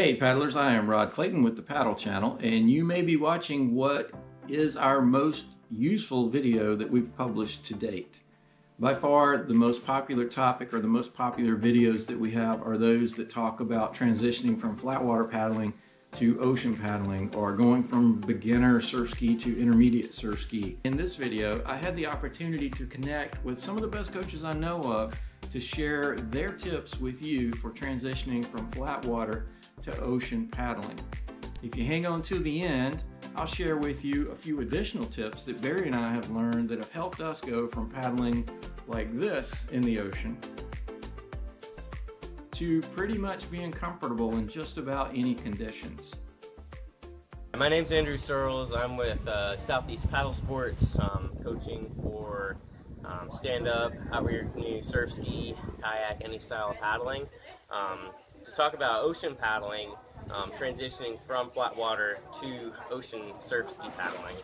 Hey paddlers, I am Rod Clayton with the Paddle Channel and you may be watching what is our most useful video that we've published to date. By far the most popular topic or the most popular videos that we have are those that talk about transitioning from flat water paddling to ocean paddling or going from beginner surf ski to intermediate surf ski. In this video, I had the opportunity to connect with some of the best coaches I know of to share their tips with you for transitioning from flat water to ocean paddling. If you hang on to the end, I'll share with you a few additional tips that Barry and I have learned that have helped us go from paddling like this in the ocean to pretty much being comfortable in just about any conditions. My name's Andrew Surles. I'm with uh, Southeast Paddle Sports, um, coaching for um, stand-up, out outrigger canoe, surf ski, kayak, any style of paddling. Um, to talk about ocean paddling, um, transitioning from flat water to ocean surf ski paddling.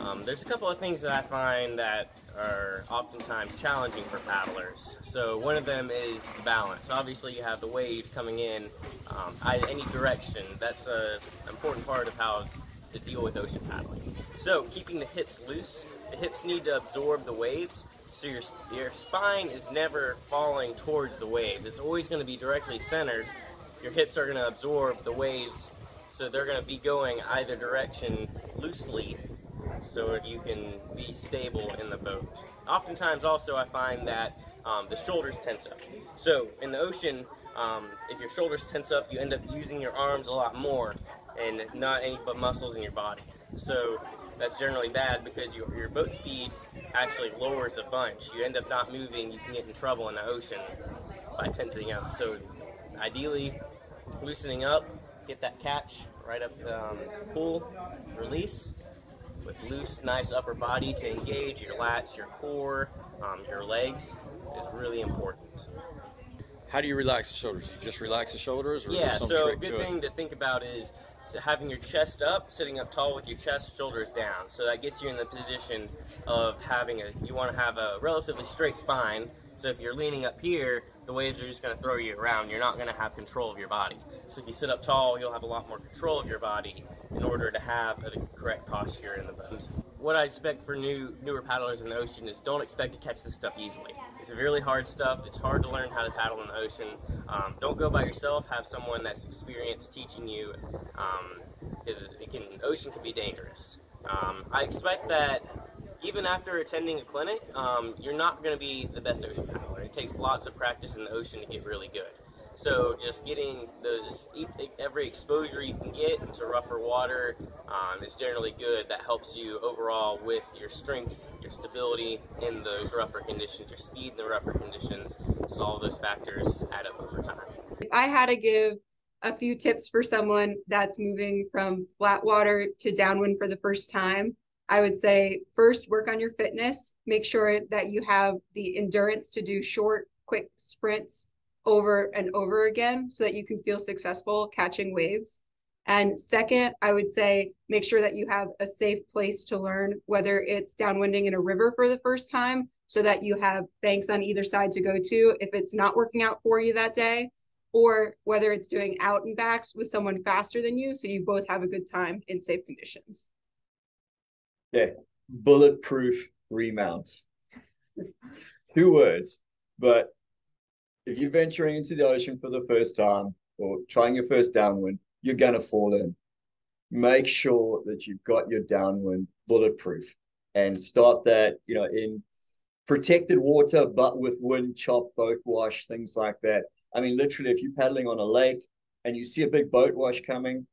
Um, there's a couple of things that I find that are oftentimes challenging for paddlers. So one of them is the balance. Obviously you have the waves coming in um, any direction. That's an important part of how to deal with ocean paddling. So keeping the hips loose, the hips need to absorb the waves so your, your spine is never falling towards the waves. It's always going to be directly centered. Your hips are going to absorb the waves, so they're going to be going either direction loosely so you can be stable in the boat. Oftentimes also I find that um, the shoulders tense up. So in the ocean, um, if your shoulders tense up, you end up using your arms a lot more and not any but muscles in your body. So that's generally bad because your, your boat speed actually lowers a bunch. You end up not moving, you can get in trouble in the ocean by tensing up. So ideally, loosening up, get that catch right up the um, pool, release, with loose, nice upper body to engage your lats, your core, um, your legs is really important. How do you relax the shoulders? You just relax the shoulders? yeah, so a good to thing it? to think about is having your chest up, sitting up tall with your chest, shoulders down. So that gets you in the position of having a, you want to have a relatively straight spine. So if you're leaning up here, the waves are just going to throw you around. You're not going to have control of your body. So if you sit up tall, you'll have a lot more control of your body in order to have the correct posture in the boat. What I expect for new newer paddlers in the ocean is don't expect to catch this stuff easily. It's really hard stuff. It's hard to learn how to paddle in the ocean. Um, don't go by yourself. Have someone that's experienced teaching you because um, ocean can be dangerous. Um, I expect that even after attending a clinic, um, you're not going to be the best ocean paddler. It takes lots of practice in the ocean to get really good. So just getting those every exposure you can get into rougher water um, is generally good. That helps you overall with your strength, your stability in those rougher conditions, your speed in the rougher conditions. So all those factors add up over time. If I had to give a few tips for someone that's moving from flat water to downwind for the first time, I would say first work on your fitness. Make sure that you have the endurance to do short, quick sprints over and over again so that you can feel successful catching waves. And second, I would say make sure that you have a safe place to learn, whether it's downwinding in a river for the first time, so that you have banks on either side to go to if it's not working out for you that day, or whether it's doing out and backs with someone faster than you, so you both have a good time in safe conditions. Yeah, bulletproof remount. Two words, but if you're venturing into the ocean for the first time or trying your first downwind, you're going to fall in. Make sure that you've got your downwind bulletproof and start that, you know, in protected water, but with wind, chop, boat wash, things like that. I mean, literally, if you're paddling on a lake and you see a big boat wash coming,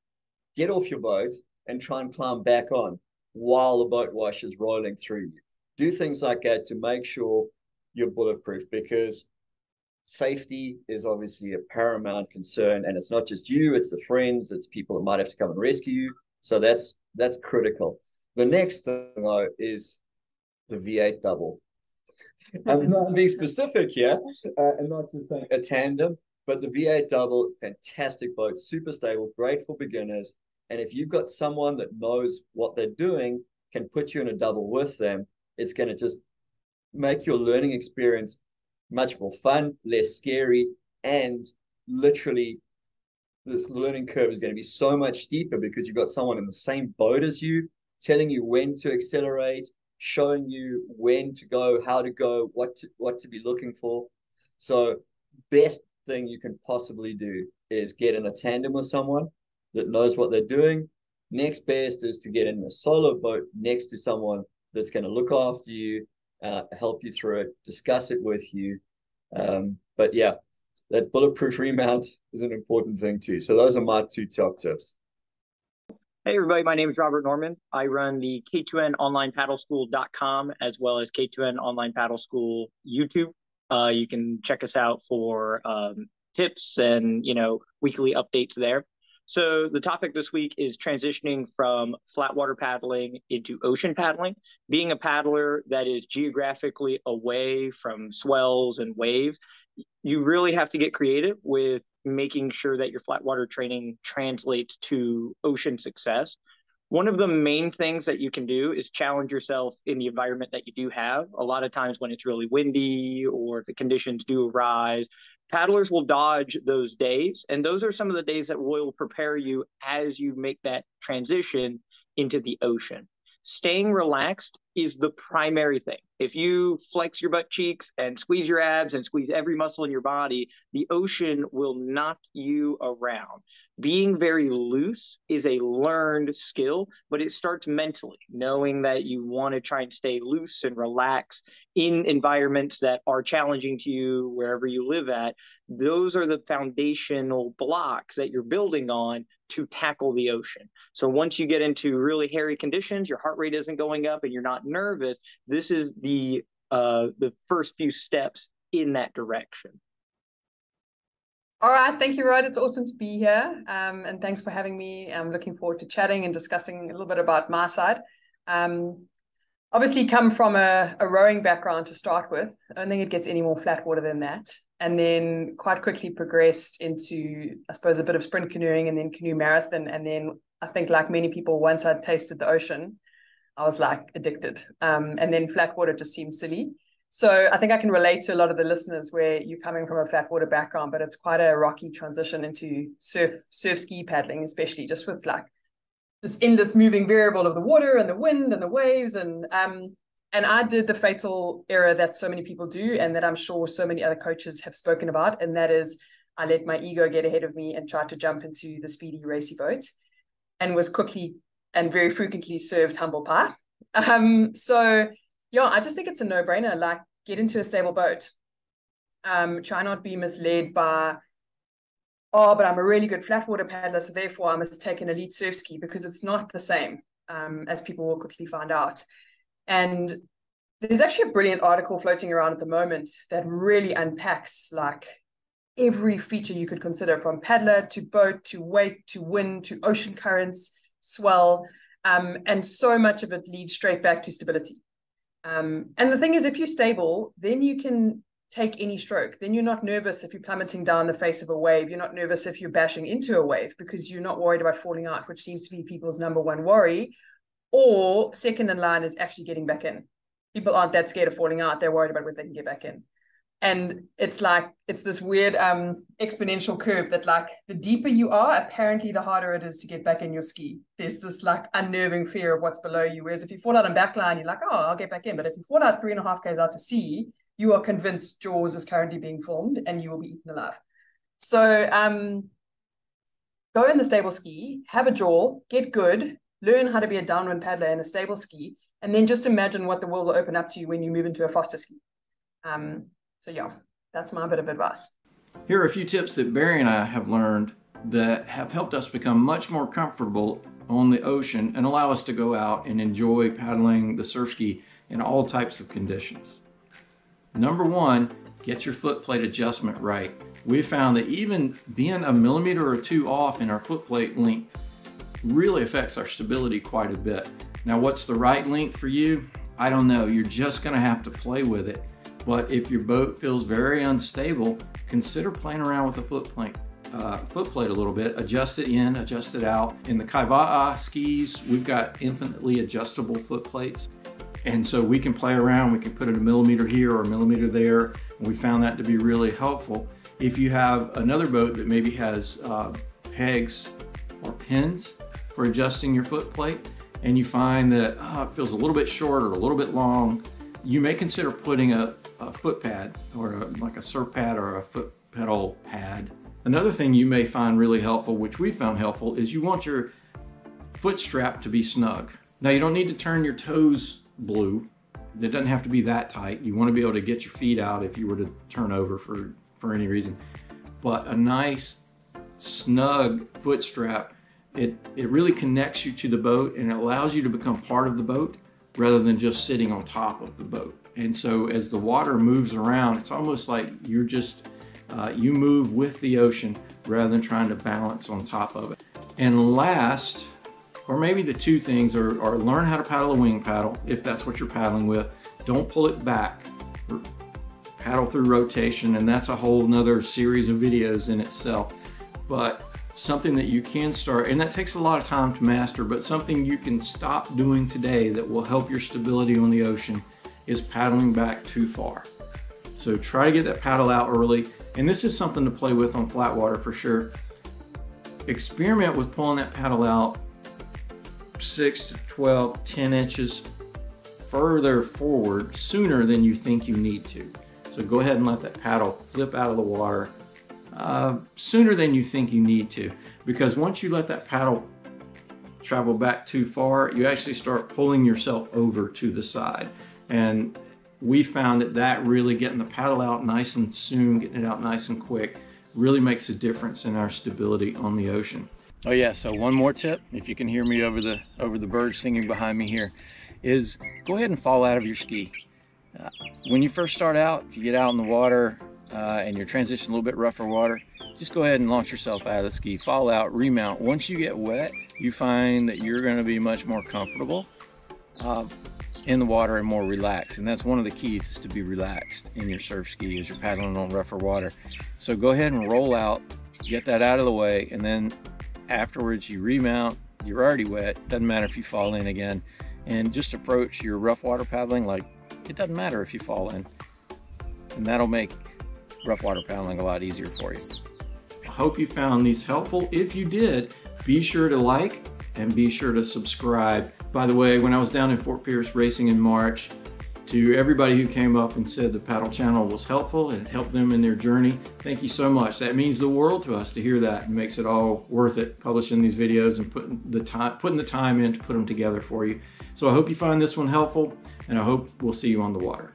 get off your boat and try and climb back on while the boat wash is rolling through you. Do things like that to make sure you're bulletproof because safety is obviously a paramount concern and it's not just you it's the friends it's people that might have to come and rescue you. So that's that's critical. The next thing though is the v8 double. I'm not being specific here uh, and not just saying a tandem but the v8 double fantastic boat super stable great for beginners. And if you've got someone that knows what they're doing can put you in a double with them it's going to just make your learning experience much more fun, less scary, and literally this learning curve is going to be so much steeper because you've got someone in the same boat as you telling you when to accelerate showing you when to go how to go what to what to be looking for. So best thing you can possibly do is get in a tandem with someone that knows what they're doing. Next best is to get in a solo boat next to someone that's going to look after you uh, help you through it discuss it with you um, but yeah that bulletproof remount is an important thing too. So those are my two top tips. Hey everybody, my name is Robert Norman. I run the K2N Online Paddle School.com as well as K2N Online Paddle School YouTube. Uh, you can check us out for um, tips and you know weekly updates there. So the topic this week is transitioning from flat water paddling into ocean paddling. Being a paddler that is geographically away from swells and waves, you really have to get creative with making sure that your flat water training translates to ocean success. One of the main things that you can do is challenge yourself in the environment that you do have. A lot of times when it's really windy or the conditions do arise, paddlers will dodge those days. And those are some of the days that will prepare you as you make that transition into the ocean staying relaxed is the primary thing. If you flex your butt cheeks and squeeze your abs and squeeze every muscle in your body, the ocean will knock you around. Being very loose is a learned skill, but it starts mentally, knowing that you want to try and stay loose and relax in environments that are challenging to you wherever you live at. Those are the foundational blocks that you're building on to tackle the ocean. So once you get into really hairy conditions, your heart rate isn't going up and you're not nervous, this is the uh, the first few steps in that direction. All right, thank you, Rod. It's awesome to be here, um, and thanks for having me. I'm looking forward to chatting and discussing a little bit about my side. Um, obviously, come from a, a, rowing background to start with. I don't think it gets any more flat water than that. And then quite quickly progressed into, I suppose, a bit of sprint canoeing and then canoe marathon. And then I think, like many people, once I'd tasted the ocean, I was like addicted. Um, and then flat water just seemed silly. So I think I can relate to a lot of the listeners where you're coming from a flat water background, but it's quite a rocky transition into surf surf ski paddling, especially just with like this endless moving variable of the water and the wind and the waves and um and I did the fatal error that so many people do and that I'm sure so many other coaches have spoken about and that is I let my ego get ahead of me and tried to jump into the speedy racy boat and was quickly and very frequently served humble pie. Um so yeah, I just think it's a no brainer. Like, get into a stable boat. Um, try not be misled by, oh, but I'm a really good flat water paddler, so therefore I must take an elite surf ski because it's not the same, um, as people will quickly find out. And there's actually a brilliant article floating around at the moment that really unpacks like every feature you could consider from paddler to boat to weight to wind to ocean currents, swell. Um, and so much of it leads straight back to stability. Um, and the thing is, if you're stable, then you can take any stroke. Then you're not nervous if you're plummeting down the face of a wave. You're not nervous if you're bashing into a wave because you're not worried about falling out, which seems to be people's number one worry. Or second in line is actually getting back in. People aren't that scared of falling out. They're worried about whether they can get back in and it's like it's this weird um exponential curve that like the deeper you are apparently the harder it is to get back in your ski. There's this like unnerving fear of what's below you. Whereas if you fall out on backline you're like oh i'll get back in. But if you fall out three and a half k's out to sea you are convinced jaws is currently being filmed and you will be eaten alive. So um go in the stable ski have a jaw get good learn how to be a downwind paddler in a stable ski and then just imagine what the world will open up to you when you move into a foster ski. Um, so yeah, that's my bit of advice. Here are a few tips that Barry and I have learned that have helped us become much more comfortable on the ocean and allow us to go out and enjoy paddling the surf ski in all types of conditions. Number one, get your foot plate adjustment right. We found that even being a millimeter or two off in our foot plate length really affects our stability quite a bit. Now, what's the right length for you? I don't know. You're just gonna have to play with it. But if your boat feels very unstable, consider playing around with the foot plate, uh, foot plate a little bit. Adjust it in, adjust it out. In the Kaiwa'a skis, we've got infinitely adjustable foot plates. And so we can play around, we can put it a millimeter here or a millimeter there. And we found that to be really helpful. If you have another boat that maybe has uh, pegs or pins for adjusting your foot plate and you find that oh, it feels a little bit short or a little bit long, you may consider putting a, a foot pad or a, like a surf pad or a foot pedal pad. Another thing you may find really helpful, which we found helpful, is you want your foot strap to be snug. Now you don't need to turn your toes blue. It doesn't have to be that tight. You want to be able to get your feet out if you were to turn over for, for any reason. But a nice snug foot strap, it, it really connects you to the boat and it allows you to become part of the boat rather than just sitting on top of the boat. And so as the water moves around, it's almost like you're just, uh, you move with the ocean rather than trying to balance on top of it. And last, or maybe the two things are, are learn how to paddle a wing paddle if that's what you're paddling with. Don't pull it back. Paddle through rotation, and that's a whole nother series of videos in itself. But something that you can start, and that takes a lot of time to master, but something you can stop doing today that will help your stability on the ocean is paddling back too far. So try to get that paddle out early. And this is something to play with on flat water for sure. Experiment with pulling that paddle out 6 to 12, 10 inches further forward sooner than you think you need to. So go ahead and let that paddle flip out of the water uh, sooner than you think you need to. Because once you let that paddle travel back too far, you actually start pulling yourself over to the side. And we found that that really getting the paddle out nice and soon, getting it out nice and quick, really makes a difference in our stability on the ocean. Oh yeah, so one more tip, if you can hear me over the over the birds singing behind me here, is go ahead and fall out of your ski. Uh, when you first start out, if you get out in the water uh, and you're transitioning a little bit rougher water, just go ahead and launch yourself out of the ski, fall out, remount. Once you get wet, you find that you're gonna be much more comfortable uh, in the water and more relaxed. And that's one of the keys is to be relaxed in your surf ski as you're paddling on rougher water. So go ahead and roll out, get that out of the way, and then afterwards you remount, you're already wet, doesn't matter if you fall in again, and just approach your rough water paddling like it doesn't matter if you fall in. And that'll make rough water paddling a lot easier for you. I hope you found these helpful. If you did, be sure to like and be sure to subscribe. By the way, when I was down in Fort Pierce racing in March, to everybody who came up and said the paddle channel was helpful and helped them in their journey, thank you so much. That means the world to us to hear that and makes it all worth it publishing these videos and putting the time putting the time in to put them together for you. So I hope you find this one helpful and I hope we'll see you on the water.